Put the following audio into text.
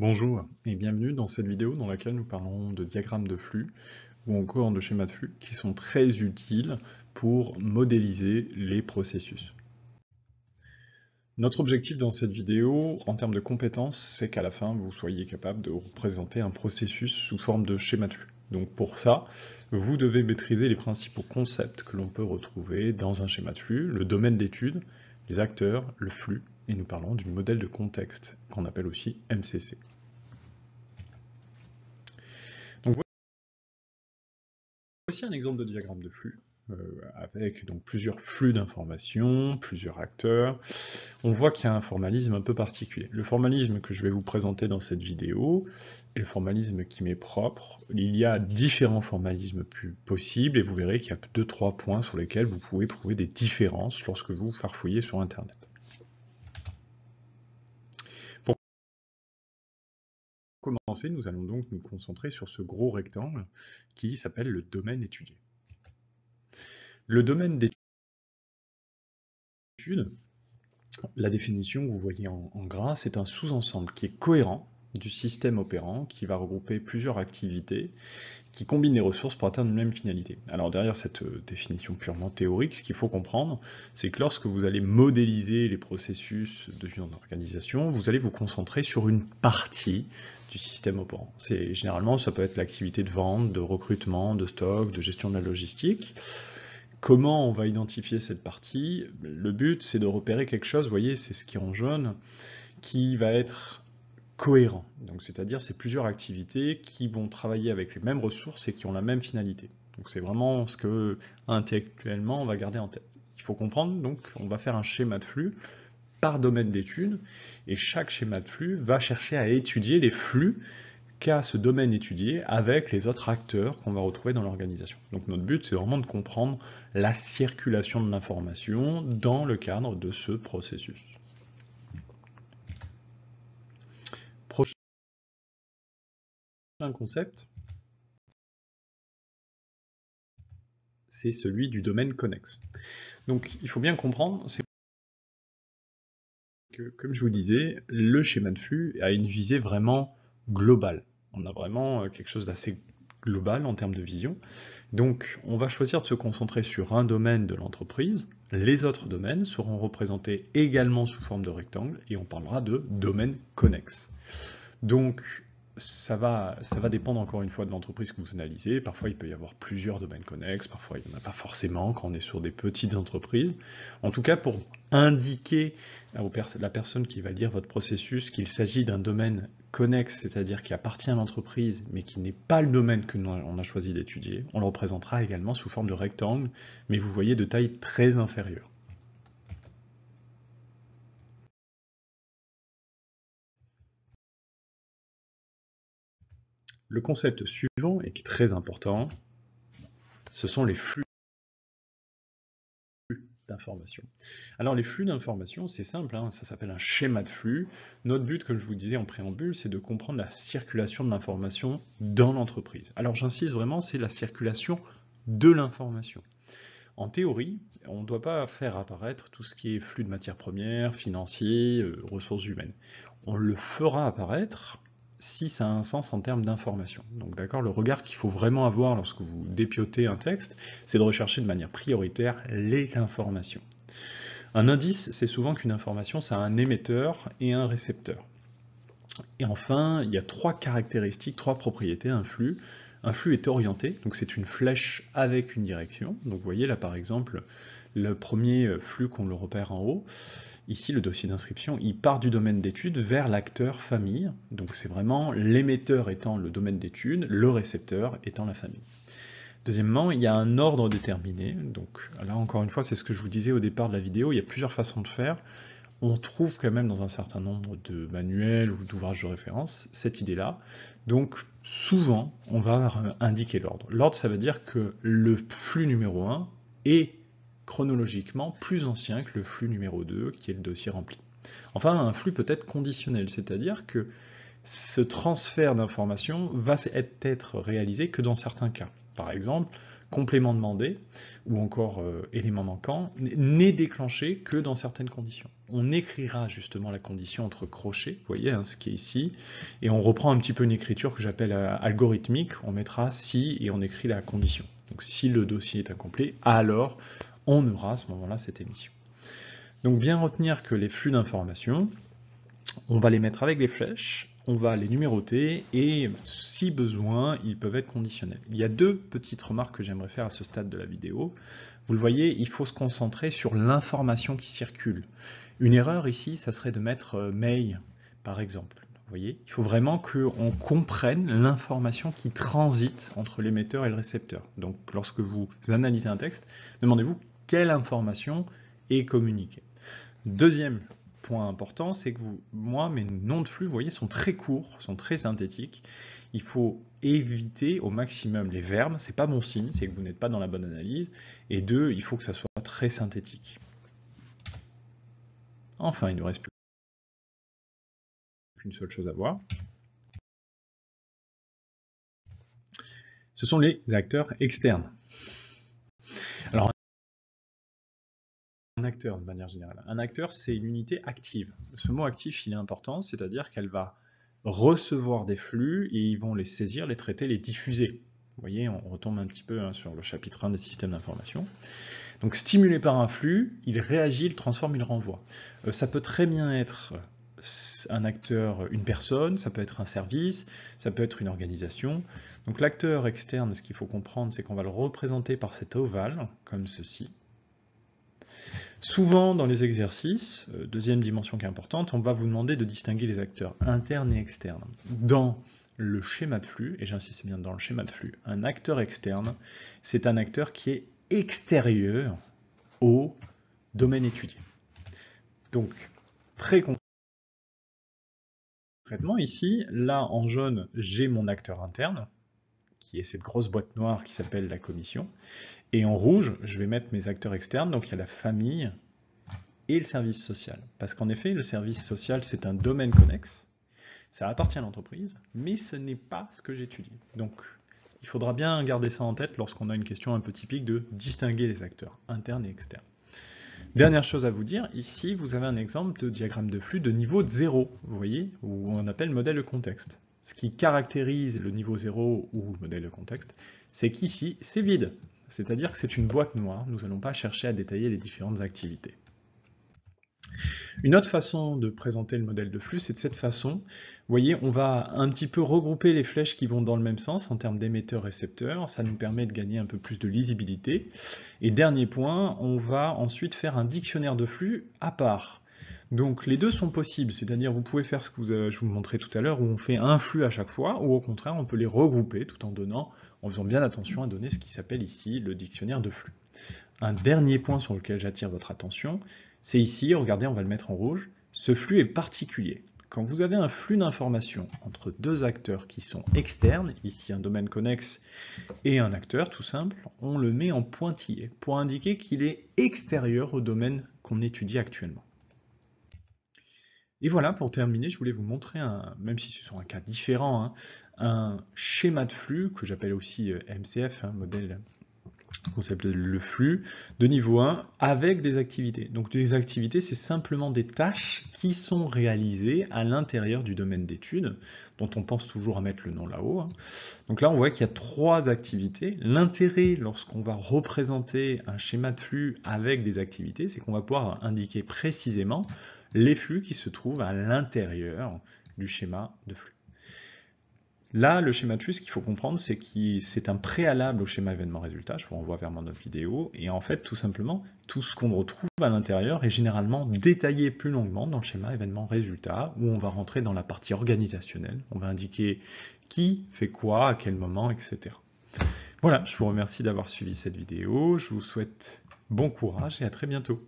Bonjour et bienvenue dans cette vidéo dans laquelle nous parlerons de diagrammes de flux ou encore de schémas de flux qui sont très utiles pour modéliser les processus. Notre objectif dans cette vidéo, en termes de compétences, c'est qu'à la fin, vous soyez capable de représenter un processus sous forme de schéma de flux. Donc pour ça, vous devez maîtriser les principaux concepts que l'on peut retrouver dans un schéma de flux, le domaine d'étude, les acteurs, le flux, et nous parlons du modèle de contexte, qu'on appelle aussi MCC. Donc voici un exemple de diagramme de flux, euh, avec donc plusieurs flux d'informations, plusieurs acteurs. On voit qu'il y a un formalisme un peu particulier. Le formalisme que je vais vous présenter dans cette vidéo, et le formalisme qui m'est propre, il y a différents formalismes possibles, et vous verrez qu'il y a deux, trois points sur lesquels vous pouvez trouver des différences lorsque vous farfouillez sur Internet. Commencer, nous allons donc nous concentrer sur ce gros rectangle qui s'appelle le domaine étudié. Le domaine d'étude, la définition que vous voyez en, en gras, c'est un sous-ensemble qui est cohérent du système opérant qui va regrouper plusieurs activités qui combinent les ressources pour atteindre une même finalité. Alors derrière cette euh, définition purement théorique, ce qu'il faut comprendre, c'est que lorsque vous allez modéliser les processus d'une organisation, vous allez vous concentrer sur une partie du système opérant. C'est généralement ça peut être l'activité de vente, de recrutement, de stock, de gestion de la logistique. Comment on va identifier cette partie? Le but c'est de repérer quelque chose, vous voyez, c'est ce qui est en jaune, qui va être cohérent. Donc c'est-à-dire c'est plusieurs activités qui vont travailler avec les mêmes ressources et qui ont la même finalité. Donc c'est vraiment ce que intellectuellement on va garder en tête. Il faut comprendre donc on va faire un schéma de flux par domaine d'étude et chaque schéma de flux va chercher à étudier les flux qu'a ce domaine étudié avec les autres acteurs qu'on va retrouver dans l'organisation. Donc notre but c'est vraiment de comprendre la circulation de l'information dans le cadre de ce processus. Un concept, c'est celui du domaine connexe. Donc il faut bien comprendre, que, comme je vous disais, le schéma de flux a une visée vraiment globale. On a vraiment euh, quelque chose d'assez global en termes de vision. Donc on va choisir de se concentrer sur un domaine de l'entreprise, les autres domaines seront représentés également sous forme de rectangle, et on parlera de domaine connexe. Donc ça va, ça va dépendre encore une fois de l'entreprise que vous analysez. Parfois, il peut y avoir plusieurs domaines connexes, parfois, il n'y en a pas forcément quand on est sur des petites entreprises. En tout cas, pour indiquer à la personne qui va lire votre processus qu'il s'agit d'un domaine connexe, c'est-à-dire qui appartient à l'entreprise, mais qui n'est pas le domaine que l'on a choisi d'étudier, on le représentera également sous forme de rectangle, mais vous voyez de taille très inférieure. Le concept suivant, et qui est très important, ce sont les flux d'informations. Alors les flux d'informations, c'est simple, hein, ça s'appelle un schéma de flux. Notre but, comme je vous disais en préambule, c'est de comprendre la circulation de l'information dans l'entreprise. Alors j'insiste vraiment, c'est la circulation de l'information. En théorie, on ne doit pas faire apparaître tout ce qui est flux de matières premières, financiers, euh, ressources humaines. On le fera apparaître si ça a un sens en termes d'information. Donc d'accord, le regard qu'il faut vraiment avoir lorsque vous dépiotez un texte, c'est de rechercher de manière prioritaire les informations. Un indice, c'est souvent qu'une information, ça a un émetteur et un récepteur. Et enfin, il y a trois caractéristiques, trois propriétés un flux. Un flux est orienté, donc c'est une flèche avec une direction. Donc vous voyez là par exemple, le premier flux qu'on le repère en haut, Ici, le dossier d'inscription, il part du domaine d'étude vers l'acteur famille. Donc c'est vraiment l'émetteur étant le domaine d'étude, le récepteur étant la famille. Deuxièmement, il y a un ordre déterminé. Donc là, encore une fois, c'est ce que je vous disais au départ de la vidéo, il y a plusieurs façons de faire. On trouve quand même dans un certain nombre de manuels ou d'ouvrages de référence cette idée-là. Donc souvent, on va indiquer l'ordre. L'ordre, ça veut dire que le flux numéro 1 est chronologiquement plus ancien que le flux numéro 2, qui est le dossier rempli. Enfin, un flux peut être conditionnel, c'est-à-dire que ce transfert d'informations va être réalisé que dans certains cas. Par exemple, complément demandé ou encore euh, élément manquant n'est déclenché que dans certaines conditions. On écrira justement la condition entre crochets, vous voyez hein, ce qui est ici, et on reprend un petit peu une écriture que j'appelle euh, algorithmique, on mettra si et on écrit la condition. Donc si le dossier est incomplet, alors on aura à ce moment-là cette émission. Donc bien retenir que les flux d'informations, on va les mettre avec des flèches, on va les numéroter et si besoin, ils peuvent être conditionnels. Il y a deux petites remarques que j'aimerais faire à ce stade de la vidéo. Vous le voyez, il faut se concentrer sur l'information qui circule. Une erreur ici, ça serait de mettre euh, mail, par exemple. Vous voyez, il faut vraiment qu'on comprenne l'information qui transite entre l'émetteur et le récepteur. Donc lorsque vous analysez un texte, demandez-vous quelle information est communiquée. Deuxième point important, c'est que moi, mes noms de flux, vous voyez, sont très courts, sont très synthétiques. Il faut éviter au maximum les verbes, c'est pas bon signe, c'est que vous n'êtes pas dans la bonne analyse. Et deux, il faut que ça soit très synthétique. Enfin, il ne reste plus qu'une seule chose à voir. Ce sont les acteurs externes. Alors, un acteur, de manière générale. Un acteur, c'est une unité active. Ce mot actif, il est important, c'est-à-dire qu'elle va recevoir des flux et ils vont les saisir, les traiter, les diffuser. Vous voyez, on retombe un petit peu hein, sur le chapitre 1 des systèmes d'information. Donc stimulé par un flux, il réagit, il transforme, il renvoie. Euh, ça peut très bien être un acteur, une personne, ça peut être un service, ça peut être une organisation. Donc l'acteur externe, ce qu'il faut comprendre, c'est qu'on va le représenter par cet ovale, comme ceci. Souvent, dans les exercices, euh, deuxième dimension qui est importante, on va vous demander de distinguer les acteurs internes et externes. Dans le schéma de flux, et j'insiste bien dans le schéma de flux, un acteur externe, c'est un acteur qui est extérieur au domaine étudié. Donc, très concrètement, ici, là en jaune, j'ai mon acteur interne, qui est cette grosse boîte noire qui s'appelle la commission. Et en rouge, je vais mettre mes acteurs externes, donc il y a la famille et le service social. Parce qu'en effet, le service social, c'est un domaine connexe, ça appartient à l'entreprise, mais ce n'est pas ce que j'étudie. Donc, il faudra bien garder ça en tête lorsqu'on a une question un peu typique de distinguer les acteurs internes et externes. Dernière chose à vous dire, ici vous avez un exemple de diagramme de flux de niveau 0, vous voyez, où on appelle modèle de contexte. Ce qui caractérise le niveau 0 ou le modèle de contexte, c'est qu'ici c'est vide. C'est-à-dire que c'est une boîte noire, nous n'allons pas chercher à détailler les différentes activités. Une autre façon de présenter le modèle de flux, c'est de cette façon. Vous voyez, on va un petit peu regrouper les flèches qui vont dans le même sens en termes d'émetteurs-récepteurs. Ça nous permet de gagner un peu plus de lisibilité. Et dernier point, on va ensuite faire un dictionnaire de flux à part. Donc les deux sont possibles, c'est-à-dire vous pouvez faire ce que euh, je vous montrais tout à l'heure, où on fait un flux à chaque fois, ou au contraire on peut les regrouper tout en donnant, en faisant bien attention à donner ce qui s'appelle ici le dictionnaire de flux. Un dernier point sur lequel j'attire votre attention, c'est ici, regardez, on va le mettre en rouge, ce flux est particulier. Quand vous avez un flux d'informations entre deux acteurs qui sont externes, ici un domaine connexe et un acteur tout simple, on le met en pointillé pour indiquer qu'il est extérieur au domaine qu'on étudie actuellement. Et voilà, pour terminer, je voulais vous montrer, un, même si ce sont un cas différent, hein, un schéma de flux que j'appelle aussi euh, MCF, un hein, modèle concept le flux de niveau 1 avec des activités. Donc des activités, c'est simplement des tâches qui sont réalisées à l'intérieur du domaine d'études, dont on pense toujours à mettre le nom là-haut. Hein. Donc là, on voit qu'il y a trois activités. L'intérêt, lorsqu'on va représenter un schéma de flux avec des activités, c'est qu'on va pouvoir indiquer précisément les flux qui se trouvent à l'intérieur du schéma de flux. Là, le schéma de flux, ce qu'il faut comprendre, c'est que c'est un préalable au schéma événement-résultat. Je vous renvoie vers mon autre vidéo. Et en fait, tout simplement, tout ce qu'on retrouve à l'intérieur est généralement détaillé plus longuement dans le schéma événement-résultat, où on va rentrer dans la partie organisationnelle. On va indiquer qui fait quoi, à quel moment, etc. Voilà, je vous remercie d'avoir suivi cette vidéo. Je vous souhaite bon courage et à très bientôt.